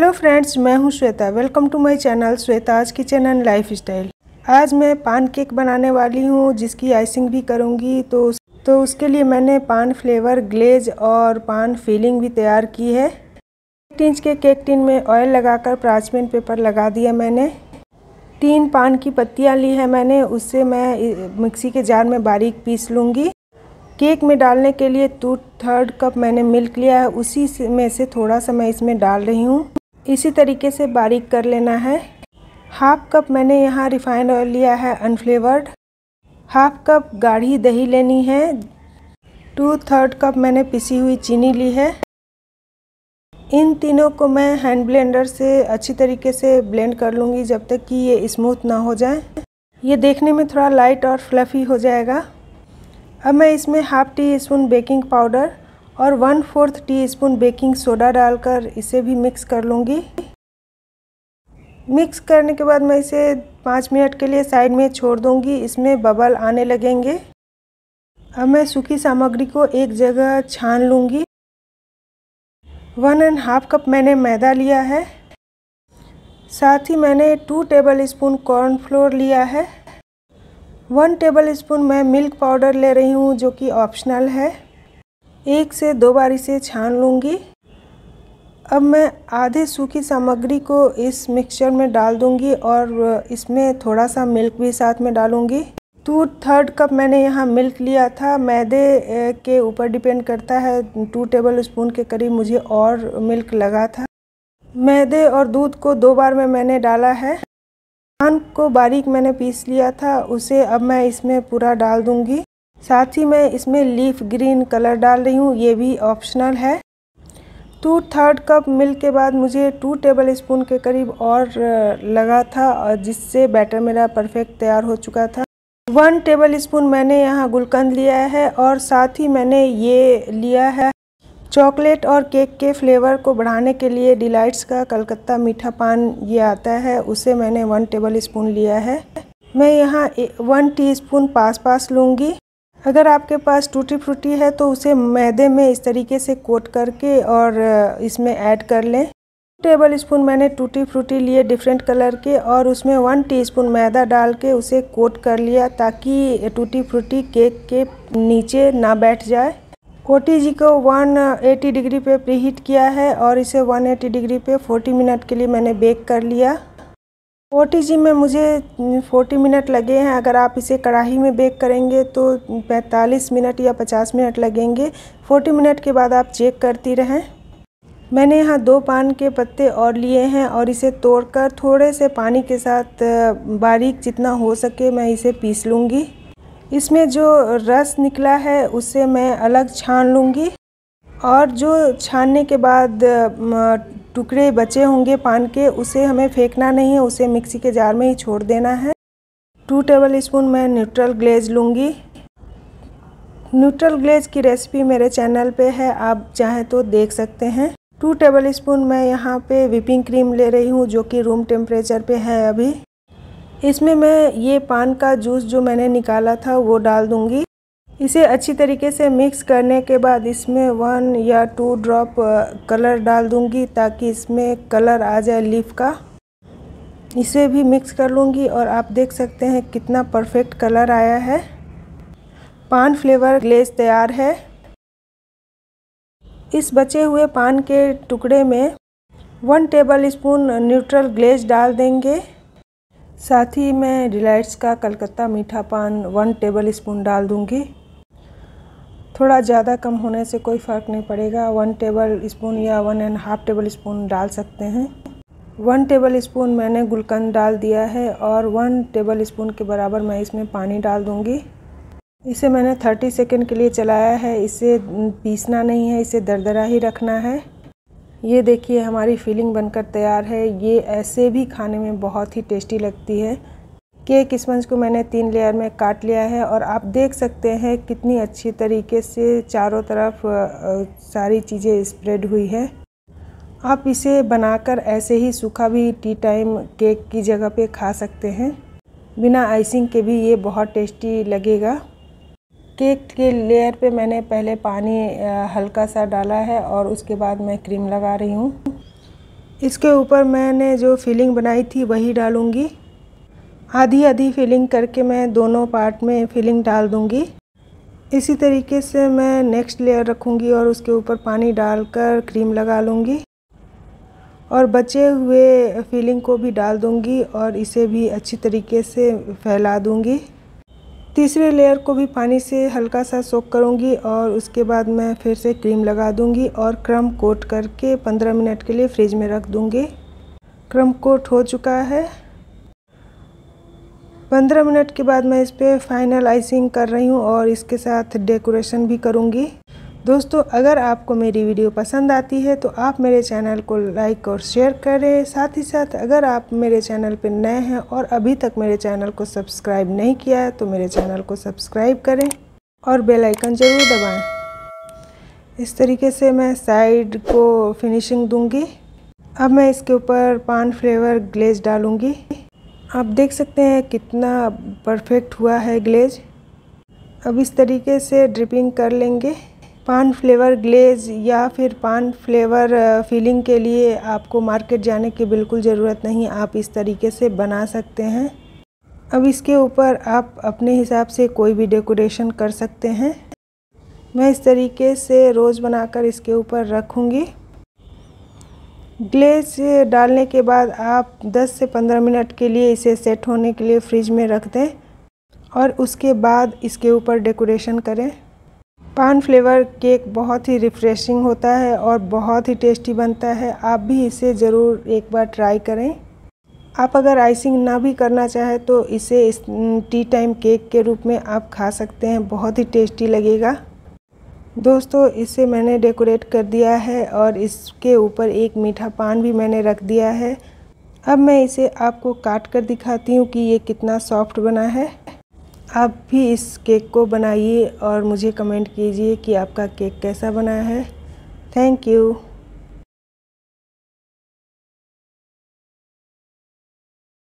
Hello friends, मैं हूँ Shweta. Welcome to my channel Shweta's kitchen and lifestyle आज मैं पान केक बनाने वाली हूँ, जिसकी आइसिंग भी करूँगी। तो तो उसके लिए मैंने पान फ्लेवर, ग्लेज और पान फिलिंग भी तैयार की है। एक इंच के केक टिन में ऑयल लगाकर प्राचमेंट पेपर लगा दिया मैंने। तीन पान की पत्तियाँ ली है मैंने, उससे मैं मिक्सी के जार में बारीक पीस लूँगी। केक में डालने के लिए टू थर्ड कप मैंने मिल्क लिया है, उसी में से थोड़ा सा मैं इसमें डाल रही हूँ। इसी तरीके से बारीक कर लेना है। हाफ़ कप मैंने यहाँ रिफाइंड ऑयल लिया है, अनफ्लेवर्ड। हाफ़ कप गाढ़ी दही लेनी है। टू थर्ड कप मैंने पिसी हुई चीनी ली है। इन तीनों को मैं हैंड ब्लेंडर से अच्छी तरीके से ब्लेंड कर लूँगी जब तक कि ये स्मूथ ना हो जाए। ये देखने में थोड़ा लाइट और फ्लफ़ी हो जाएगा। अब मैं इसमें half teaspoon baking powder और one fourth teaspoon baking soda डालकर इसे भी मिक्स कर लूँगी। मिक्स करने के बाद मैं इसे पाँच मिनट के लिए साइड में छोड़ दूँगी, इसमें बबल आने लगेंगे। अब मैं सूखी सामग्री को एक जगह छान लूँगी। वन एंड हाफ़ कप मैंने मैदा लिया है। साथ ही मैंने टू टेबल स्पून कॉर्नफ्लोर लिया है। वन टेबल स्पून मैं मिल्क पाउडर ले रही हूँ, जो कि ऑप्शनल है। एक से दो बार इसे छान लूँगी। अब मैं आधे सूखी सामग्री को इस मिक्सचर में डाल दूँगी और इसमें थोड़ा सा मिल्क भी साथ में डालूँगी। टू थर्ड कप मैंने यहाँ मिल्क लिया था। मैदे के ऊपर डिपेंड करता है। टू टेबल स्पून के करीब मुझे और मिल्क लगा था। मैदे और दूध को दो बार में मैंने डाला है। पान को बारीक मैंने पीस लिया था। उसे अब मैं इसमें पूरा डाल दूँगी। साथ ही मैं इसमें लीफ ग्रीन कलर डाल रही हूँ, ये भी ऑप्शनल है। टू थर्ड कप मिल्क के बाद मुझे टू टेबल स्पून के करीब और लगा था और जिससे बैटर मेरा परफेक्ट तैयार हो चुका था। वन टेबल स्पून मैंने यहाँ गुलकंद लिया है और साथ ही मैंने ये लिया है चॉकलेट और केक के फ्लेवर को बढ़ाने के लिए डिलाइट्स का कलकत्ता मीठा पान ये आता है, उसे मैंने वन टेबल स्पून लिया है। मैं यहाँ वन टीस्पून पास पास लूँगी। अगर आपके पास टूटी फ्रूटी है तो उसे मैदे में इस तरीके से कोट करके और इसमें ऐड कर लें। टेबल स्पून मैंने टूटी फ्रूटी लिए डिफरेंट कलर के और उसमें वन टीस्पून मैदा डाल के उसे कोट कर लिया ताकि टूटी फ्रूटी केक के नीचे ना बैठ जाए। ओ जी को 180 डिग्री पे प्रीहीट किया है और इसे 180 डिग्री पे 40 मिनट के लिए मैंने बेक कर लिया। ओ में मुझे 40 मिनट लगे हैं। अगर आप इसे कढ़ाई में बेक करेंगे तो 45 मिनट या 50 मिनट लगेंगे। 40 मिनट के बाद आप चेक करती रहें। मैंने यहाँ दो पान के पत्ते और लिए हैं और इसे तोड़कर थोड़े से पानी के साथ बारीक जितना हो सके मैं इसे पीस लूँगी। इसमें जो रस निकला है उसे मैं अलग छान लूँगी। और जो छानने के बाद टुकड़े बचे होंगे पान के, उसे हमें फेंकना नहीं है, उसे मिक्सी के जार में ही छोड़ देना है। टू टेबल स्पून मैं न्यूट्रल ग्लेज लूँगी। न्यूट्रल ग्लेज की रेसिपी मेरे चैनल पे है, आप चाहें तो देख सकते हैं। टू टेबल स्पून मैं यहाँ पे विपिंग क्रीम ले रही हूँ, जो कि रूम टेम्परेचर पे है अभी। इसमें मैं ये पान का जूस जो मैंने निकाला था, वो डाल दूँगी। इसे अच्छी तरीके से मिक्स करने के बाद इसमें वन या टू ड्रॉप कलर डाल दूँगी ताकि इसमें कलर आ जाए लीफ का। इसे भी मिक्स कर लूँगी और आप देख सकते हैं कितना परफेक्ट कलर आया है। पान फ्लेवर ग्लेस तैयार है। इस बचे हुए पान के टुकड़े में one tablespoon neutral glaze डाल देंगे। साथ ही मैं डिलाइट्स का कलकत्ता मीठा पान वन टेबल स्पून डाल दूँगी। थोड़ा ज़्यादा कम होने से कोई फ़र्क नहीं पड़ेगा। वन टेबल स्पून या one and half tablespoon डाल सकते हैं। वन टेबल स्पून मैंने गुलकंद डाल दिया है और वन टेबल स्पून के बराबर मैं इसमें पानी डाल दूँगी। इसे मैंने थर्टी सेकेंड के लिए चलाया है। इसे पीसना नहीं है, इसे दरदरा ही रखना है। ये देखिए, हमारी फीलिंग बनकर तैयार है। ये ऐसे भी खाने में बहुत ही टेस्टी लगती है। केक स्पंज को मैंने तीन लेयर में काट लिया है और आप देख सकते हैं कितनी अच्छी तरीके से चारों तरफ़ सारी चीज़ें स्प्रेड हुई है। आप इसे बनाकर ऐसे ही सूखा भी टी टाइम केक की जगह पे खा सकते हैं। बिना आइसिंग के भी ये बहुत टेस्टी लगेगा। केक के लेयर पे मैंने पहले पानी हल्का सा डाला है और उसके बाद मैं क्रीम लगा रही हूँ। इसके ऊपर मैंने जो फिलिंग बनाई थी वही डालूँगी। आधी आधी फिलिंग करके मैं दोनों पार्ट में फिलिंग डाल दूँगी। इसी तरीके से मैं नेक्स्ट लेयर रखूँगी और उसके ऊपर पानी डालकर क्रीम लगा लूँगी। और बचे हुए फिलिंग को भी डाल दूँगी और इसे भी अच्छी तरीके से फैला दूँगी। तीसरे लेयर को भी पानी से हल्का सा सोख करूँगी और उसके बाद मैं फिर से क्रीम लगा दूँगी और क्रम कोट करके 15 मिनट के लिए फ्रिज में रख दूँगी। क्रम कोट हो चुका है। पंद्रह मिनट के बाद मैं इस पर फाइनल आइसिंग कर रही हूँ और इसके साथ डेकोरेशन भी करूँगी। दोस्तों, अगर आपको मेरी वीडियो पसंद आती है तो आप मेरे चैनल को लाइक और शेयर करें। साथ ही साथ, अगर आप मेरे चैनल पर नए हैं और अभी तक मेरे चैनल को सब्सक्राइब नहीं किया है तो मेरे चैनल को सब्सक्राइब करें और बेल आइकन ज़रूर दबाएँ। इस तरीके से मैं साइड को फिनिशिंग दूँगी। अब मैं इसके ऊपर पान फ्लेवर ग्लेज डालूँगी। आप देख सकते हैं कितना परफेक्ट हुआ है ग्लेज। अब इस तरीके से ड्रिपिंग कर लेंगे। पान फ्लेवर ग्लेज या फिर पान फ्लेवर फिलिंग के लिए आपको मार्केट जाने की बिल्कुल ज़रूरत नहीं, आप इस तरीके से बना सकते हैं। अब इसके ऊपर आप अपने हिसाब से कोई भी डेकोरेशन कर सकते हैं। मैं इस तरीके से रोज़ बनाकर इसके ऊपर रखूँगी। ग्लेज डालने के बाद आप 10 से 15 मिनट के लिए इसे सेट होने के लिए फ्रिज में रख दें और उसके बाद इसके ऊपर डेकोरेशन करें। पान फ्लेवर केक बहुत ही रिफ़्रेशिंग होता है और बहुत ही टेस्टी बनता है। आप भी इसे ज़रूर एक बार ट्राई करें। आप अगर आइसिंग ना भी करना चाहें तो इसे इस टी टाइम केक के रूप में आप खा सकते हैं। बहुत ही टेस्टी लगेगा। दोस्तों, इसे मैंने डेकोरेट कर दिया है और इसके ऊपर एक मीठा पान भी मैंने रख दिया है। अब मैं इसे आपको काट कर दिखाती हूँ कि ये कितना सॉफ्ट बना है। आप भी इस केक को बनाइए और मुझे कमेंट कीजिए कि आपका केक कैसा बना है। Thank you.